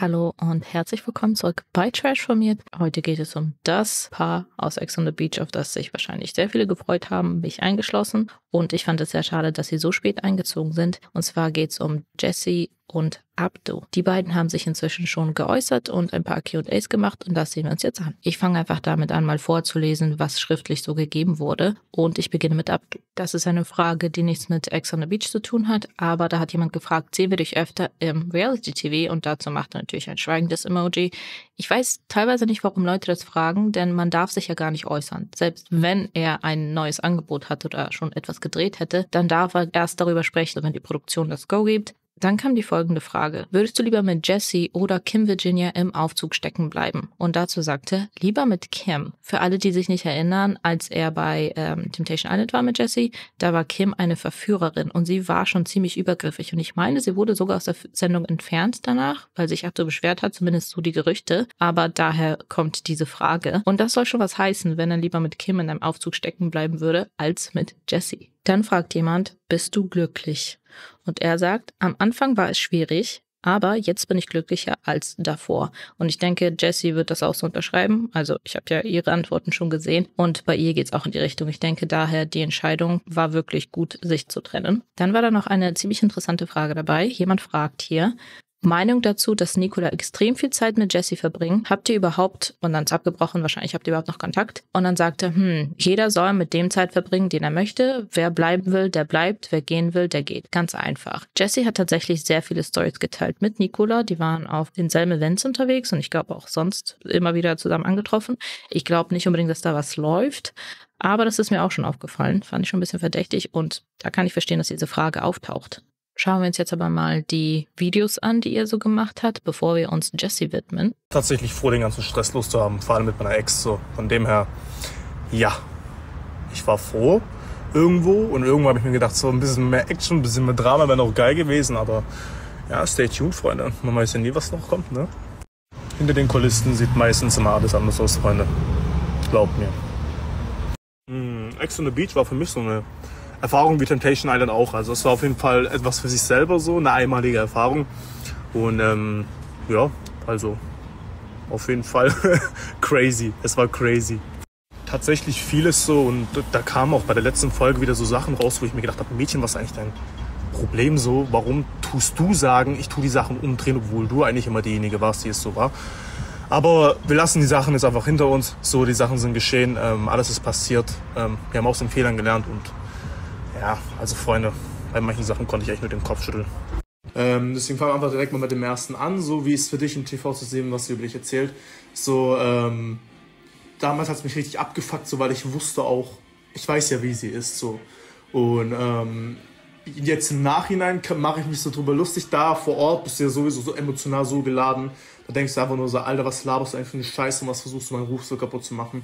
Hallo und herzlich willkommen zurück bei Trash Formiert. Heute geht es um das Paar aus Ex on the Beach, auf das sich wahrscheinlich sehr viele gefreut haben, mich eingeschlossen. Und ich fand es sehr schade, dass sie so spät eingezogen sind. Und zwar geht es um Jesse und Abdu. Die beiden haben sich inzwischen schon geäußert und ein paar QAs gemacht und das sehen wir uns jetzt an. Ich fange einfach damit an, mal vorzulesen, was schriftlich so gegeben wurde und ich beginne mit Abdu. Das ist eine Frage, die nichts mit Ex on the Beach zu tun hat, aber da hat jemand gefragt, sehen wir dich öfter im Reality TV und dazu macht er natürlich ein schweigendes Emoji. Ich weiß teilweise nicht, warum Leute das fragen, denn man darf sich ja gar nicht äußern. Selbst wenn er ein neues Angebot hat oder schon etwas gedreht hätte, dann darf er erst darüber sprechen, wenn die Produktion das Go gibt. Dann kam die folgende Frage. Würdest du lieber mit Jesse oder Kim Virginia im Aufzug stecken bleiben? Und dazu sagte, lieber mit Kim. Für alle, die sich nicht erinnern, als er bei ähm, Temptation Island war mit Jesse, da war Kim eine Verführerin und sie war schon ziemlich übergriffig. Und ich meine, sie wurde sogar aus der Sendung entfernt danach, weil sich Abdo beschwert hat, zumindest so die Gerüchte. Aber daher kommt diese Frage. Und das soll schon was heißen, wenn er lieber mit Kim in einem Aufzug stecken bleiben würde, als mit Jesse. Dann fragt jemand, bist du glücklich? Und er sagt, am Anfang war es schwierig, aber jetzt bin ich glücklicher als davor. Und ich denke, Jessie wird das auch so unterschreiben. Also ich habe ja ihre Antworten schon gesehen und bei ihr geht es auch in die Richtung. Ich denke daher, die Entscheidung war wirklich gut, sich zu trennen. Dann war da noch eine ziemlich interessante Frage dabei. Jemand fragt hier, Meinung dazu, dass Nicola extrem viel Zeit mit Jesse verbringt. Habt ihr überhaupt, und dann ist abgebrochen, wahrscheinlich habt ihr überhaupt noch Kontakt. Und dann sagte, hm, jeder soll mit dem Zeit verbringen, den er möchte. Wer bleiben will, der bleibt. Wer gehen will, der geht. Ganz einfach. Jesse hat tatsächlich sehr viele Stories geteilt mit Nicola. Die waren auf denselben Events unterwegs und ich glaube auch sonst immer wieder zusammen angetroffen. Ich glaube nicht unbedingt, dass da was läuft. Aber das ist mir auch schon aufgefallen. Fand ich schon ein bisschen verdächtig und da kann ich verstehen, dass diese Frage auftaucht. Schauen wir uns jetzt aber mal die Videos an, die ihr so gemacht habt, bevor wir uns Jesse widmen. Tatsächlich froh, den ganzen Stress loszuhaben, vor allem mit meiner Ex. So. Von dem her, ja, ich war froh irgendwo und irgendwo habe ich mir gedacht, so ein bisschen mehr Action, ein bisschen mehr Drama wäre noch geil gewesen, aber ja, stay tuned, Freunde. Man weiß ja nie, was noch kommt, ne? Hinter den Kulissen sieht meistens immer alles anders aus, Freunde. Glaubt mir. Mm, Ex on the Beach war für mich so eine Erfahrung wie Temptation Island auch. Also es war auf jeden Fall etwas für sich selber so, eine einmalige Erfahrung. Und ähm, ja, also auf jeden Fall crazy. Es war crazy. Tatsächlich vieles so und da kamen auch bei der letzten Folge wieder so Sachen raus, wo ich mir gedacht habe, Mädchen, was ist eigentlich dein Problem so? Warum tust du sagen, ich tue die Sachen umdrehen, obwohl du eigentlich immer diejenige warst, die es so war? Aber wir lassen die Sachen jetzt einfach hinter uns. So, die Sachen sind geschehen, ähm, alles ist passiert. Ähm, wir haben aus den Fehlern gelernt und ja, also Freunde, bei manchen Sachen konnte ich echt nur den Kopf schütteln. Ähm, deswegen fangen wir einfach direkt mal mit dem ersten an, so wie es für dich im TV zu sehen, was sie über dich erzählt. So, ähm, damals hat es mich richtig abgefuckt, so weil ich wusste auch, ich weiß ja, wie sie ist, so. Und ähm, jetzt im Nachhinein mache ich mich so drüber lustig. Da vor Ort bist du ja sowieso so emotional so geladen. Da denkst du einfach nur so, Alter, was laberst du eigentlich für eine Scheiße und was versuchst du meinen Ruf so kaputt zu machen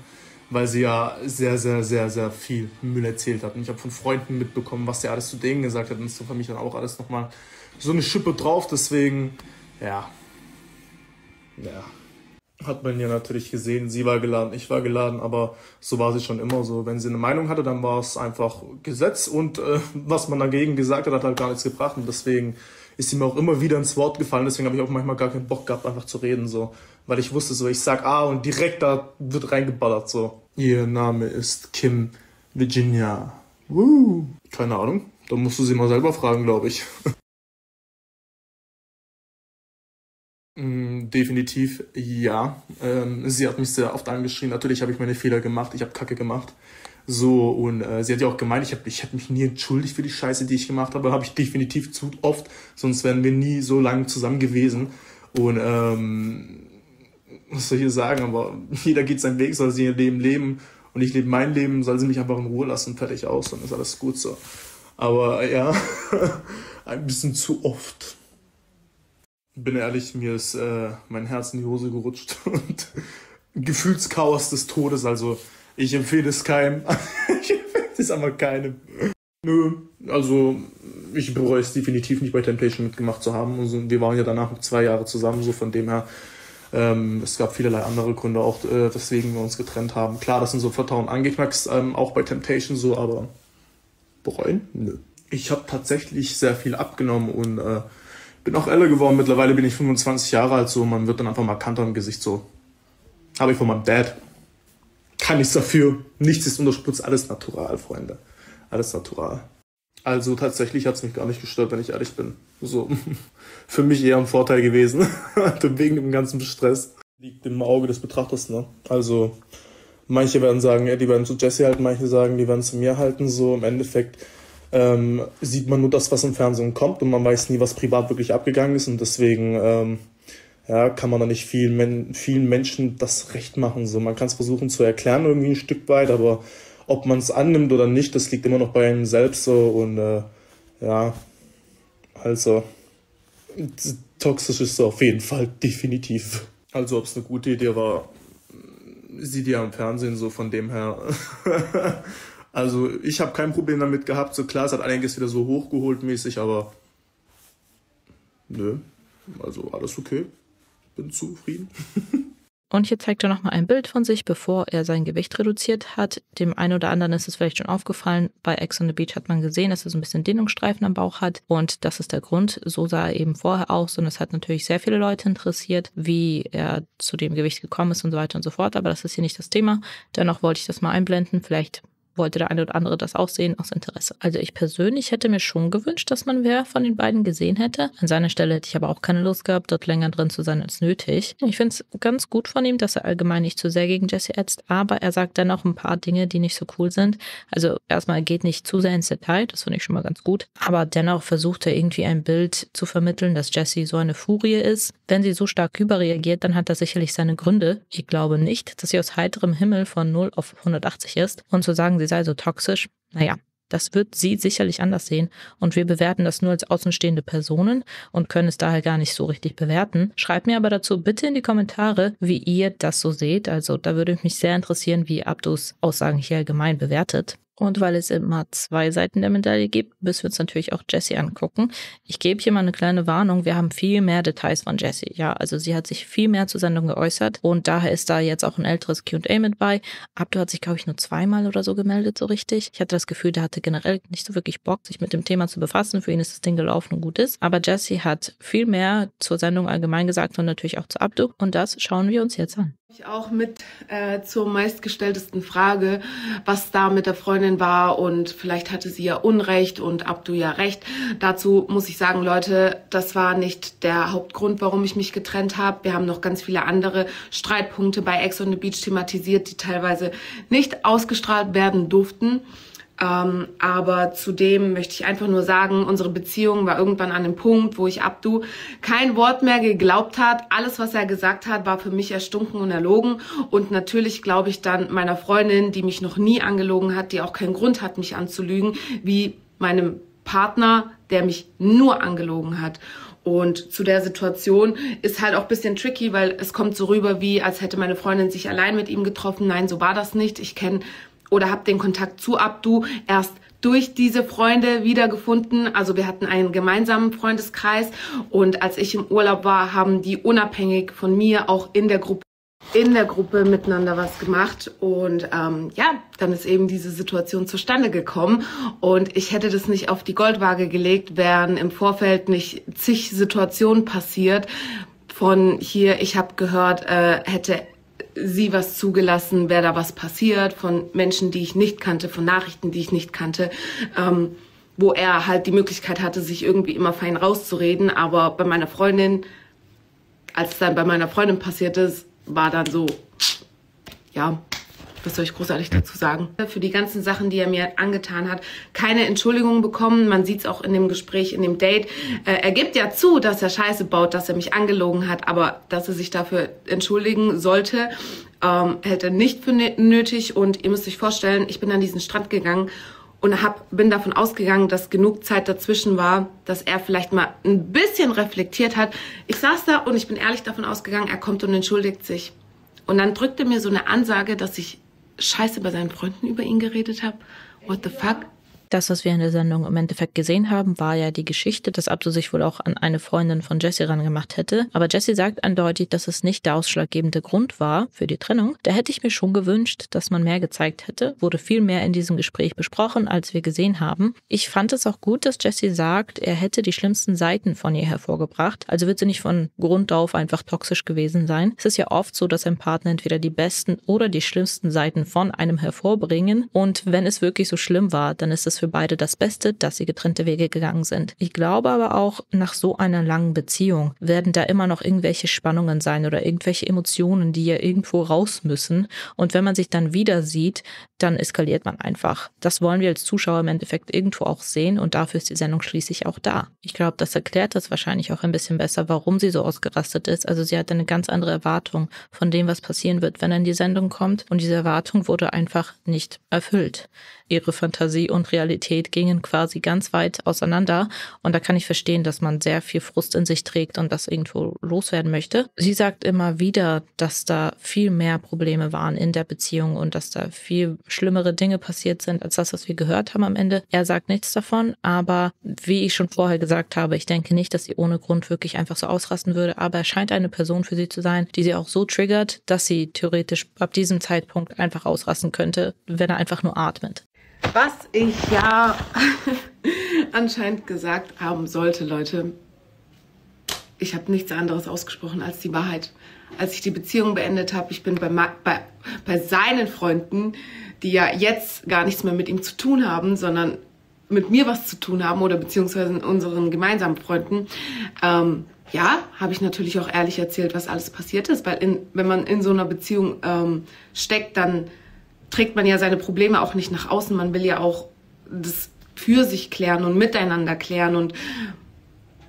weil sie ja sehr, sehr, sehr, sehr viel Müll erzählt hat. Und ich habe von Freunden mitbekommen, was sie alles zu denen gesagt hat. Und das ist für mich dann auch alles nochmal so eine Schippe drauf. Deswegen, ja. Ja. Hat man ja natürlich gesehen, sie war geladen, ich war geladen, aber so war sie schon immer so. Wenn sie eine Meinung hatte, dann war es einfach Gesetz und äh, was man dagegen gesagt hat, hat halt gar nichts gebracht. Und deswegen ist sie mir auch immer wieder ins Wort gefallen. Deswegen habe ich auch manchmal gar keinen Bock gehabt, einfach zu reden. so, Weil ich wusste so, ich sag A und direkt da wird reingeballert. so. Ihr Name ist Kim Virginia. Woo. Keine Ahnung. Da musst du sie mal selber fragen, glaube ich. Mm, definitiv ja. Ähm, sie hat mich sehr oft angeschrien. Natürlich habe ich meine Fehler gemacht. Ich habe Kacke gemacht. So, und äh, sie hat ja auch gemeint, ich, hab, ich hätte mich nie entschuldigt für die Scheiße, die ich gemacht habe. Habe ich definitiv zu oft, sonst wären wir nie so lange zusammen gewesen. Und ähm, was soll ich hier sagen, aber jeder geht seinen Weg, soll sie ihr Leben leben und ich lebe mein Leben, soll sie mich einfach in Ruhe lassen, fertig aus, dann ist alles gut so. Aber ja, ein bisschen zu oft. Bin ehrlich, mir ist äh, mein Herz in die Hose gerutscht und Gefühlschaos des Todes, also ich empfehle es keinem. ich empfehle es aber keinem. Nö, also ich bereue es definitiv nicht bei Temptation mitgemacht zu haben. Also, wir waren ja danach noch zwei Jahre zusammen, so von dem her. Ähm, es gab vielerlei andere Gründe auch, äh, weswegen wir uns getrennt haben. Klar, das sind so Vertrauen angeschmacks, ähm, auch bei Temptation so, aber bereuen? Nö. Ich habe tatsächlich sehr viel abgenommen und äh, bin auch älter geworden. Mittlerweile bin ich 25 Jahre alt, so man wird dann einfach markanter im Gesicht so. Habe ich von meinem Dad. Kann nichts dafür. Nichts ist unterspritzt, alles natural, Freunde. Alles natural. Also tatsächlich hat es mich gar nicht gestört, wenn ich ehrlich bin. So für mich eher ein Vorteil gewesen. Wegen dem ganzen Stress. Liegt im Auge des Betrachters, ne? Also manche werden sagen, ja, die werden zu Jesse halten, manche sagen, die werden zu mir halten. So im Endeffekt ähm, sieht man nur das, was im Fernsehen kommt und man weiß nie, was privat wirklich abgegangen ist und deswegen ähm, ja, kann man da nicht vielen, vielen Menschen das recht machen. So, man kann es versuchen zu erklären irgendwie ein Stück weit, aber ob man es annimmt oder nicht, das liegt immer noch bei einem selbst so und äh, ja, also toxisch ist es auf jeden Fall definitiv. Also ob es eine gute Idee war, sieht ihr am Fernsehen so von dem her. also ich habe kein Problem damit gehabt. So klar, es hat einiges wieder so hochgeholt mäßig, aber nö, also alles okay. Bin zufrieden. Und hier zeigt er nochmal ein Bild von sich, bevor er sein Gewicht reduziert hat. Dem einen oder anderen ist es vielleicht schon aufgefallen. Bei Ex on the Beach hat man gesehen, dass er so ein bisschen Dehnungsstreifen am Bauch hat. Und das ist der Grund. So sah er eben vorher aus. Und es hat natürlich sehr viele Leute interessiert, wie er zu dem Gewicht gekommen ist und so weiter und so fort. Aber das ist hier nicht das Thema. Dennoch wollte ich das mal einblenden. Vielleicht wollte der eine oder andere das auch sehen aus Interesse. Also ich persönlich hätte mir schon gewünscht, dass man wer von den beiden gesehen hätte. An seiner Stelle hätte ich aber auch keine Lust gehabt, dort länger drin zu sein als nötig. Ich finde es ganz gut von ihm, dass er allgemein nicht zu sehr gegen Jesse ätzt, aber er sagt dennoch ein paar Dinge, die nicht so cool sind. Also erstmal geht nicht zu sehr ins Detail, das finde ich schon mal ganz gut. Aber dennoch versucht er irgendwie ein Bild zu vermitteln, dass Jesse so eine Furie ist. Wenn sie so stark überreagiert, dann hat das sicherlich seine Gründe. Ich glaube nicht, dass sie aus heiterem Himmel von 0 auf 180 ist. Und zu sagen, sie sei so toxisch, naja, das wird sie sicherlich anders sehen und wir bewerten das nur als außenstehende Personen und können es daher gar nicht so richtig bewerten. Schreibt mir aber dazu bitte in die Kommentare, wie ihr das so seht. Also da würde mich sehr interessieren, wie Abdus Aussagen hier allgemein bewertet. Und weil es immer zwei Seiten der Medaille gibt, müssen wir uns natürlich auch Jessie angucken. Ich gebe hier mal eine kleine Warnung. Wir haben viel mehr Details von Jessie. Ja, also sie hat sich viel mehr zur Sendung geäußert und daher ist da jetzt auch ein älteres Q&A mit bei. Abdu hat sich, glaube ich, nur zweimal oder so gemeldet, so richtig. Ich hatte das Gefühl, der hatte generell nicht so wirklich Bock, sich mit dem Thema zu befassen. Für ihn ist das Ding gelaufen und gut ist. Aber Jessie hat viel mehr zur Sendung allgemein gesagt und natürlich auch zu Abdu. Und das schauen wir uns jetzt an. Auch mit äh, zur meistgestelltesten Frage, was da mit der Freundin war und vielleicht hatte sie ja Unrecht und Abdu ja recht. Dazu muss ich sagen, Leute, das war nicht der Hauptgrund, warum ich mich getrennt habe. Wir haben noch ganz viele andere Streitpunkte bei Ex on the Beach thematisiert, die teilweise nicht ausgestrahlt werden durften. Ähm, aber zudem möchte ich einfach nur sagen, unsere Beziehung war irgendwann an dem Punkt, wo ich Abdu kein Wort mehr geglaubt hat. Alles, was er gesagt hat, war für mich erstunken und erlogen. Und natürlich glaube ich dann meiner Freundin, die mich noch nie angelogen hat, die auch keinen Grund hat, mich anzulügen, wie meinem Partner, der mich nur angelogen hat. Und zu der Situation ist halt auch bisschen tricky, weil es kommt so rüber, wie als hätte meine Freundin sich allein mit ihm getroffen. Nein, so war das nicht. Ich kenne oder habe den Kontakt zu Abdu erst durch diese Freunde wiedergefunden. Also wir hatten einen gemeinsamen Freundeskreis und als ich im Urlaub war, haben die unabhängig von mir auch in der Gruppe in der Gruppe miteinander was gemacht. Und ähm, ja, dann ist eben diese Situation zustande gekommen. Und ich hätte das nicht auf die Goldwaage gelegt, wären im Vorfeld nicht zig Situationen passiert. Von hier, ich habe gehört, äh, hätte sie was zugelassen, wäre da was passiert von Menschen, die ich nicht kannte, von Nachrichten, die ich nicht kannte, ähm, wo er halt die Möglichkeit hatte, sich irgendwie immer fein rauszureden. Aber bei meiner Freundin, als es dann bei meiner Freundin passiert ist, war dann so, ja, was soll ich großartig dazu sagen? Für die ganzen Sachen, die er mir angetan hat, keine Entschuldigung bekommen. Man sieht es auch in dem Gespräch, in dem Date. Äh, er gibt ja zu, dass er Scheiße baut, dass er mich angelogen hat, aber dass er sich dafür entschuldigen sollte, ähm, hält er nicht für nötig. Und ihr müsst euch vorstellen, ich bin an diesen Strand gegangen und hab, bin davon ausgegangen, dass genug Zeit dazwischen war, dass er vielleicht mal ein bisschen reflektiert hat. Ich saß da und ich bin ehrlich davon ausgegangen, er kommt und entschuldigt sich. Und dann drückte mir so eine Ansage, dass ich Scheiße bei seinen Freunden über ihn geredet habe. What the fuck? Das, was wir in der Sendung im Endeffekt gesehen haben, war ja die Geschichte, dass Abdu sich wohl auch an eine Freundin von Jesse rangemacht hätte. Aber Jesse sagt eindeutig, dass es nicht der ausschlaggebende Grund war für die Trennung. Da hätte ich mir schon gewünscht, dass man mehr gezeigt hätte. Wurde viel mehr in diesem Gespräch besprochen, als wir gesehen haben. Ich fand es auch gut, dass Jesse sagt, er hätte die schlimmsten Seiten von ihr hervorgebracht. Also wird sie nicht von Grund auf einfach toxisch gewesen sein. Es ist ja oft so, dass ein Partner entweder die besten oder die schlimmsten Seiten von einem hervorbringen. Und wenn es wirklich so schlimm war, dann ist es für beide das Beste, dass sie getrennte Wege gegangen sind. Ich glaube aber auch, nach so einer langen Beziehung werden da immer noch irgendwelche Spannungen sein oder irgendwelche Emotionen, die ja irgendwo raus müssen. Und wenn man sich dann wieder sieht, dann eskaliert man einfach. Das wollen wir als Zuschauer im Endeffekt irgendwo auch sehen und dafür ist die Sendung schließlich auch da. Ich glaube, das erklärt das wahrscheinlich auch ein bisschen besser, warum sie so ausgerastet ist. Also sie hat eine ganz andere Erwartung von dem, was passieren wird, wenn er in die Sendung kommt und diese Erwartung wurde einfach nicht erfüllt ihre Fantasie und Realität gingen quasi ganz weit auseinander. Und da kann ich verstehen, dass man sehr viel Frust in sich trägt und das irgendwo loswerden möchte. Sie sagt immer wieder, dass da viel mehr Probleme waren in der Beziehung und dass da viel schlimmere Dinge passiert sind als das, was wir gehört haben am Ende. Er sagt nichts davon, aber wie ich schon vorher gesagt habe, ich denke nicht, dass sie ohne Grund wirklich einfach so ausrasten würde, aber er scheint eine Person für sie zu sein, die sie auch so triggert, dass sie theoretisch ab diesem Zeitpunkt einfach ausrasten könnte, wenn er einfach nur atmet. Was ich ja anscheinend gesagt haben sollte, Leute, ich habe nichts anderes ausgesprochen als die Wahrheit. Als ich die Beziehung beendet habe, ich bin bei, bei, bei seinen Freunden, die ja jetzt gar nichts mehr mit ihm zu tun haben, sondern mit mir was zu tun haben oder beziehungsweise unseren gemeinsamen Freunden, ähm, ja, habe ich natürlich auch ehrlich erzählt, was alles passiert ist, weil in, wenn man in so einer Beziehung ähm, steckt, dann trägt man ja seine Probleme auch nicht nach außen. Man will ja auch das für sich klären und miteinander klären und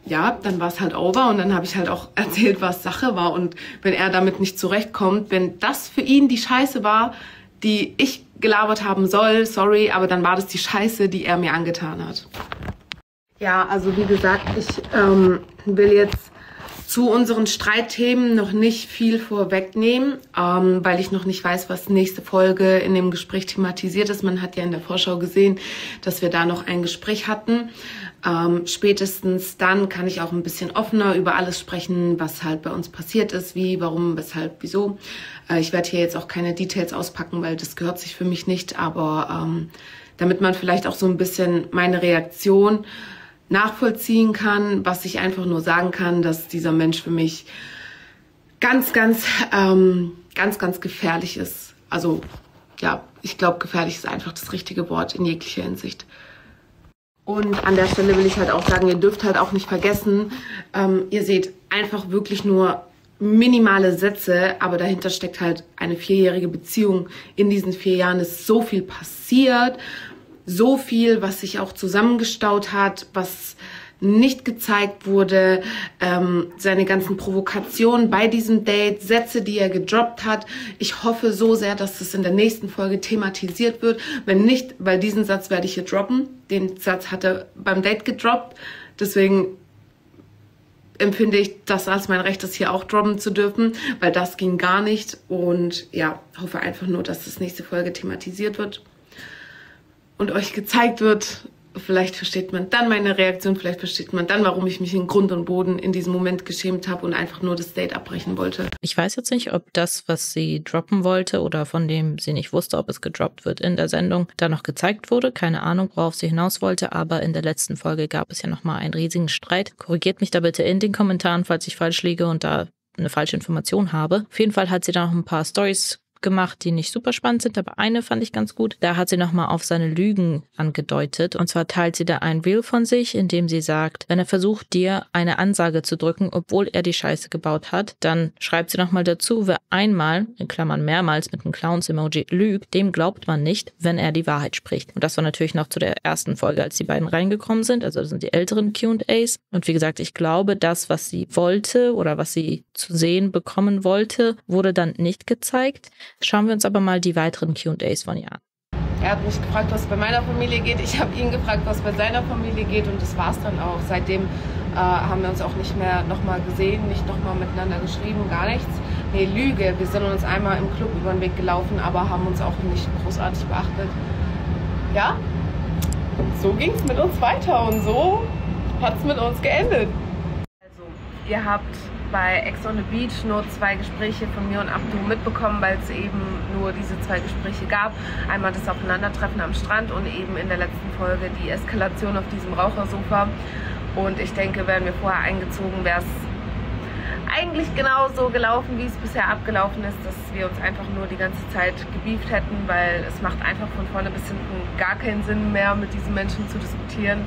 ja, dann war es halt over und dann habe ich halt auch erzählt, was Sache war und wenn er damit nicht zurechtkommt, wenn das für ihn die Scheiße war, die ich gelabert haben soll, sorry, aber dann war das die Scheiße, die er mir angetan hat. Ja, also wie gesagt, ich ähm, will jetzt zu unseren Streitthemen noch nicht viel vorwegnehmen, ähm, weil ich noch nicht weiß, was nächste Folge in dem Gespräch thematisiert ist. Man hat ja in der Vorschau gesehen, dass wir da noch ein Gespräch hatten. Ähm, spätestens dann kann ich auch ein bisschen offener über alles sprechen, was halt bei uns passiert ist, wie, warum, weshalb, wieso. Äh, ich werde hier jetzt auch keine Details auspacken, weil das gehört sich für mich nicht, aber ähm, damit man vielleicht auch so ein bisschen meine Reaktion nachvollziehen kann, was ich einfach nur sagen kann, dass dieser Mensch für mich ganz, ganz, ähm, ganz, ganz gefährlich ist. Also ja, ich glaube, gefährlich ist einfach das richtige Wort in jeglicher Hinsicht. Und an der Stelle will ich halt auch sagen, ihr dürft halt auch nicht vergessen, ähm, ihr seht einfach wirklich nur minimale Sätze, aber dahinter steckt halt eine vierjährige Beziehung. In diesen vier Jahren ist so viel passiert so viel, was sich auch zusammengestaut hat, was nicht gezeigt wurde, ähm, seine ganzen Provokationen bei diesem Date, Sätze, die er gedroppt hat. Ich hoffe so sehr, dass das in der nächsten Folge thematisiert wird. Wenn nicht, weil diesen Satz werde ich hier droppen. Den Satz hat er beim Date gedroppt. Deswegen empfinde ich das als mein Recht, das hier auch droppen zu dürfen, weil das ging gar nicht. Und ja, hoffe einfach nur, dass das nächste Folge thematisiert wird und euch gezeigt wird, vielleicht versteht man dann meine Reaktion, vielleicht versteht man dann, warum ich mich in Grund und Boden in diesem Moment geschämt habe und einfach nur das Date abbrechen wollte. Ich weiß jetzt nicht, ob das, was sie droppen wollte oder von dem sie nicht wusste, ob es gedroppt wird in der Sendung, da noch gezeigt wurde. Keine Ahnung, worauf sie hinaus wollte, aber in der letzten Folge gab es ja nochmal einen riesigen Streit. Korrigiert mich da bitte in den Kommentaren, falls ich falsch liege und da eine falsche Information habe. Auf jeden Fall hat sie da noch ein paar Stories gemacht, die nicht super spannend sind, aber eine fand ich ganz gut. Da hat sie nochmal auf seine Lügen angedeutet. Und zwar teilt sie da ein Reel von sich, in dem sie sagt, wenn er versucht, dir eine Ansage zu drücken, obwohl er die Scheiße gebaut hat, dann schreibt sie nochmal dazu, wer einmal, in Klammern mehrmals mit einem Clowns-Emoji lügt, dem glaubt man nicht, wenn er die Wahrheit spricht. Und das war natürlich noch zu der ersten Folge, als die beiden reingekommen sind. Also das sind die älteren QAs. Und wie gesagt, ich glaube, das, was sie wollte oder was sie zu sehen bekommen wollte, wurde dann nicht gezeigt. Schauen wir uns aber mal die weiteren QAs von ihr an. Er hat mich gefragt, was bei meiner Familie geht. Ich habe ihn gefragt, was bei seiner Familie geht und das war es dann auch. Seitdem äh, haben wir uns auch nicht mehr nochmal gesehen, nicht nochmal miteinander geschrieben, gar nichts. Nee, Lüge. Wir sind uns einmal im Club über den Weg gelaufen, aber haben uns auch nicht großartig beachtet. Ja, so ging es mit uns weiter und so hat es mit uns geendet. Also, ihr habt bei Ex on the Beach nur zwei Gespräche von mir und Abdu mitbekommen, weil es eben nur diese zwei Gespräche gab. Einmal das Aufeinandertreffen am Strand und eben in der letzten Folge die Eskalation auf diesem Rauchersofa. Und ich denke, wären wir vorher eingezogen, wäre es eigentlich genauso gelaufen, wie es bisher abgelaufen ist, dass wir uns einfach nur die ganze Zeit gebieft hätten, weil es macht einfach von vorne bis hinten gar keinen Sinn mehr, mit diesen Menschen zu diskutieren.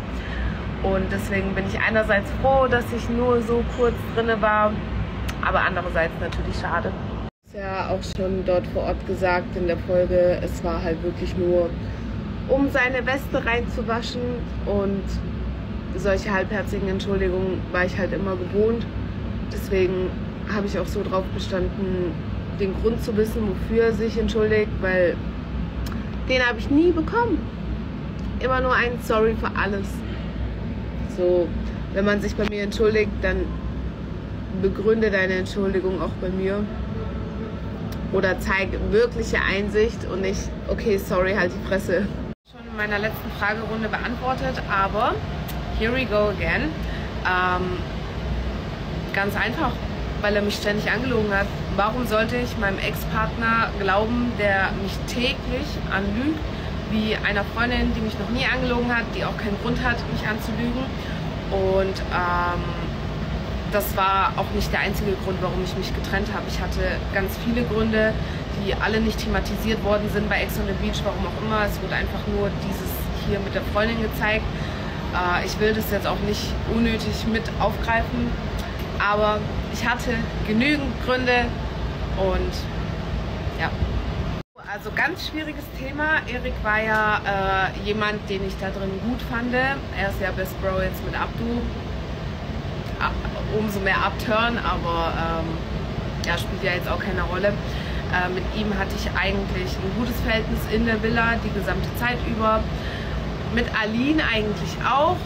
Und deswegen bin ich einerseits froh, dass ich nur so kurz drinne war, aber andererseits natürlich schade. Ja auch schon dort vor Ort gesagt in der Folge, es war halt wirklich nur, um seine Weste reinzuwaschen und solche halbherzigen Entschuldigungen war ich halt immer gewohnt. Deswegen habe ich auch so drauf bestanden, den Grund zu wissen, wofür er sich entschuldigt, weil den habe ich nie bekommen. Immer nur ein Sorry für alles. So, wenn man sich bei mir entschuldigt, dann begründe deine Entschuldigung auch bei mir. Oder zeig wirkliche Einsicht und nicht, okay, sorry, halt die Fresse. Schon in meiner letzten Fragerunde beantwortet, aber here we go again. Ähm, ganz einfach, weil er mich ständig angelogen hat. Warum sollte ich meinem Ex-Partner glauben, der mich täglich anlügt, wie einer Freundin, die mich noch nie angelogen hat, die auch keinen Grund hat, mich anzulügen. Und ähm, das war auch nicht der einzige Grund, warum ich mich getrennt habe. Ich hatte ganz viele Gründe, die alle nicht thematisiert worden sind bei Ex on the Beach, warum auch immer. Es wurde einfach nur dieses hier mit der Freundin gezeigt. Äh, ich will das jetzt auch nicht unnötig mit aufgreifen, aber ich hatte genügend Gründe und ja. Also ganz schwieriges Thema. Erik war ja äh, jemand, den ich da drin gut fand. Er ist ja Best Bro jetzt mit Abdu. Umso mehr Upturn, aber ähm, ja, spielt ja jetzt auch keine Rolle. Äh, mit ihm hatte ich eigentlich ein gutes Verhältnis in der Villa die gesamte Zeit über. Mit Aline eigentlich auch.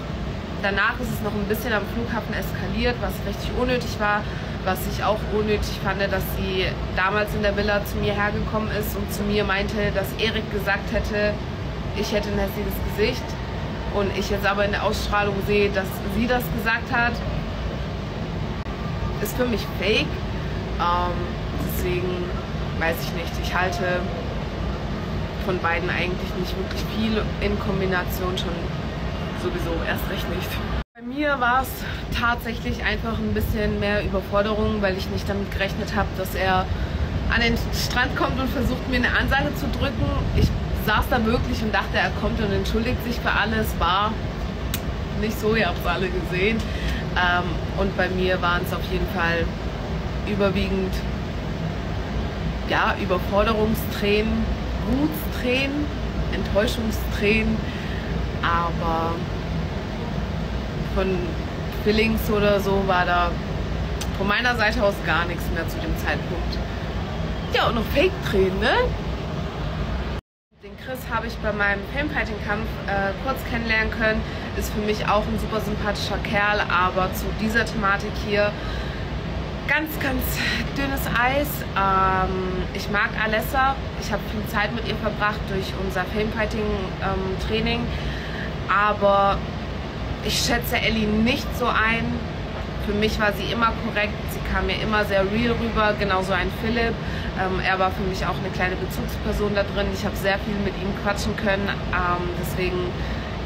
Danach ist es noch ein bisschen am Flughafen eskaliert, was richtig unnötig war. Was ich auch unnötig fand, dass sie damals in der Villa zu mir hergekommen ist und zu mir meinte, dass Erik gesagt hätte, ich hätte ein hässliches Gesicht. Und ich jetzt aber in der Ausstrahlung sehe, dass sie das gesagt hat, ist für mich fake. Ähm, deswegen weiß ich nicht. Ich halte von beiden eigentlich nicht wirklich viel in Kombination schon sowieso erst recht nicht. Mir war es tatsächlich einfach ein bisschen mehr Überforderung, weil ich nicht damit gerechnet habe, dass er an den Strand kommt und versucht mir eine Ansage zu drücken. Ich saß da wirklich und dachte, er kommt und entschuldigt sich für alles. War nicht so, ihr habt es alle gesehen. Ähm, und bei mir waren es auf jeden Fall überwiegend ja, Überforderungstränen, Wutstränen, Enttäuschungstränen, aber von Feelings oder so war da von meiner Seite aus gar nichts mehr zu dem Zeitpunkt. Ja, und noch Fake-Tränen, ne? Den Chris habe ich bei meinem Famefighting-Kampf äh, kurz kennenlernen können. Ist für mich auch ein super sympathischer Kerl, aber zu dieser Thematik hier ganz, ganz dünnes Eis. Ähm, ich mag Alessa. Ich habe viel Zeit mit ihr verbracht durch unser Famefighting-Training. Ähm, aber ich schätze Ellie nicht so ein. Für mich war sie immer korrekt, sie kam mir immer sehr real rüber, genauso ein Philipp. Ähm, er war für mich auch eine kleine Bezugsperson da drin. Ich habe sehr viel mit ihm quatschen können. Ähm, deswegen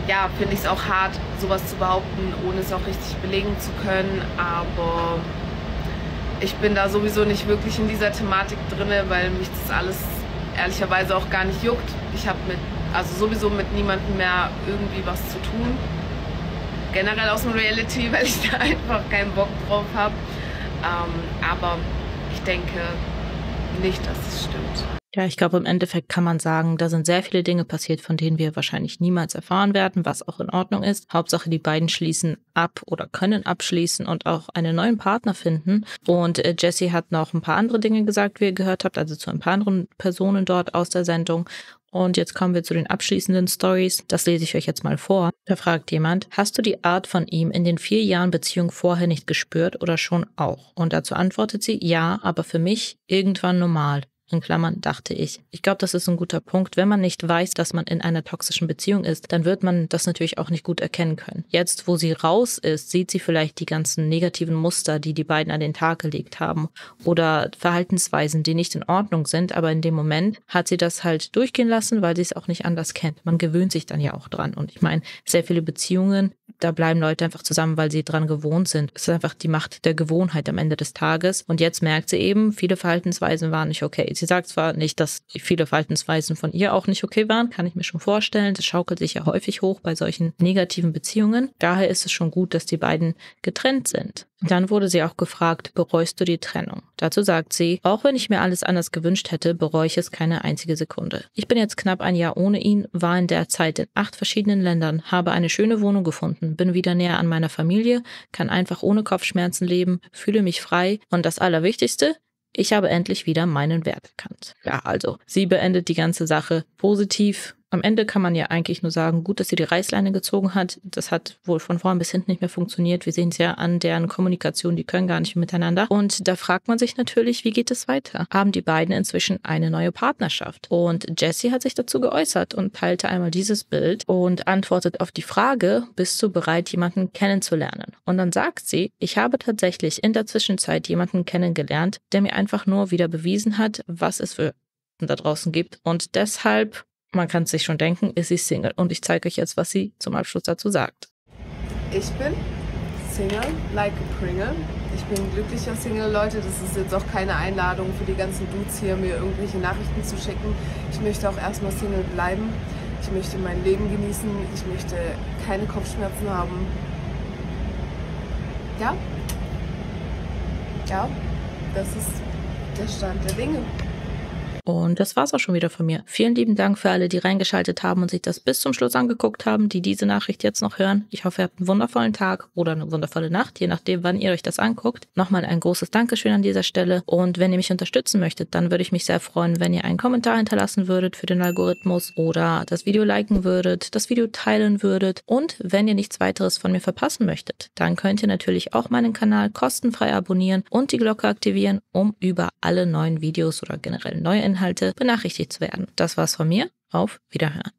ja, finde ich es auch hart, sowas zu behaupten, ohne es auch richtig belegen zu können. Aber ich bin da sowieso nicht wirklich in dieser Thematik drin, weil mich das alles ehrlicherweise auch gar nicht juckt. Ich habe mit, also sowieso mit niemandem mehr irgendwie was zu tun generell aus dem Reality, weil ich da einfach keinen Bock drauf habe. Ähm, aber ich denke nicht, dass es stimmt. Ja, ich glaube, im Endeffekt kann man sagen, da sind sehr viele Dinge passiert, von denen wir wahrscheinlich niemals erfahren werden, was auch in Ordnung ist. Hauptsache, die beiden schließen ab oder können abschließen und auch einen neuen Partner finden. Und äh, Jesse hat noch ein paar andere Dinge gesagt, wie ihr gehört habt, also zu ein paar anderen Personen dort aus der Sendung. Und jetzt kommen wir zu den abschließenden Stories. Das lese ich euch jetzt mal vor. Da fragt jemand, hast du die Art von ihm in den vier Jahren Beziehung vorher nicht gespürt oder schon auch? Und dazu antwortet sie, ja, aber für mich irgendwann normal. In Klammern dachte ich. Ich glaube, das ist ein guter Punkt. Wenn man nicht weiß, dass man in einer toxischen Beziehung ist, dann wird man das natürlich auch nicht gut erkennen können. Jetzt, wo sie raus ist, sieht sie vielleicht die ganzen negativen Muster, die die beiden an den Tag gelegt haben oder Verhaltensweisen, die nicht in Ordnung sind. Aber in dem Moment hat sie das halt durchgehen lassen, weil sie es auch nicht anders kennt. Man gewöhnt sich dann ja auch dran. Und ich meine, sehr viele Beziehungen, da bleiben Leute einfach zusammen, weil sie dran gewohnt sind. Es ist einfach die Macht der Gewohnheit am Ende des Tages. Und jetzt merkt sie eben, viele Verhaltensweisen waren nicht okay. Sie sagt zwar nicht, dass viele Verhaltensweisen von ihr auch nicht okay waren, kann ich mir schon vorstellen. Das schaukelt sich ja häufig hoch bei solchen negativen Beziehungen. Daher ist es schon gut, dass die beiden getrennt sind. Dann wurde sie auch gefragt, bereust du die Trennung? Dazu sagt sie, auch wenn ich mir alles anders gewünscht hätte, bereue ich es keine einzige Sekunde. Ich bin jetzt knapp ein Jahr ohne ihn, war in der Zeit in acht verschiedenen Ländern, habe eine schöne Wohnung gefunden, bin wieder näher an meiner Familie, kann einfach ohne Kopfschmerzen leben, fühle mich frei und das Allerwichtigste, ich habe endlich wieder meinen Wert erkannt. Ja, also, sie beendet die ganze Sache positiv, am Ende kann man ja eigentlich nur sagen, gut, dass sie die Reißleine gezogen hat. Das hat wohl von vorn bis hinten nicht mehr funktioniert. Wir sehen es ja an deren Kommunikation, die können gar nicht miteinander. Und da fragt man sich natürlich, wie geht es weiter? Haben die beiden inzwischen eine neue Partnerschaft? Und Jessie hat sich dazu geäußert und teilte einmal dieses Bild und antwortet auf die Frage, bist du bereit, jemanden kennenzulernen? Und dann sagt sie, ich habe tatsächlich in der Zwischenzeit jemanden kennengelernt, der mir einfach nur wieder bewiesen hat, was es für da draußen gibt. Und deshalb man kann es sich schon denken, ist sie Single. Und ich zeige euch jetzt, was sie zum Abschluss dazu sagt. Ich bin Single, like a Pringle. Ich bin glücklicher Single, Leute. Das ist jetzt auch keine Einladung für die ganzen Dudes hier, mir irgendwelche Nachrichten zu schicken. Ich möchte auch erstmal Single bleiben. Ich möchte mein Leben genießen. Ich möchte keine Kopfschmerzen haben. Ja? Ja, das ist der Stand der Dinge. Und das war's auch schon wieder von mir. Vielen lieben Dank für alle, die reingeschaltet haben und sich das bis zum Schluss angeguckt haben, die diese Nachricht jetzt noch hören. Ich hoffe, ihr habt einen wundervollen Tag oder eine wundervolle Nacht, je nachdem, wann ihr euch das anguckt. Nochmal ein großes Dankeschön an dieser Stelle. Und wenn ihr mich unterstützen möchtet, dann würde ich mich sehr freuen, wenn ihr einen Kommentar hinterlassen würdet für den Algorithmus oder das Video liken würdet, das Video teilen würdet. Und wenn ihr nichts weiteres von mir verpassen möchtet, dann könnt ihr natürlich auch meinen Kanal kostenfrei abonnieren und die Glocke aktivieren, um über alle neuen Videos oder generell neue Inhalte Inhalte benachrichtigt zu werden. Das war's von mir. Auf Wiederhören.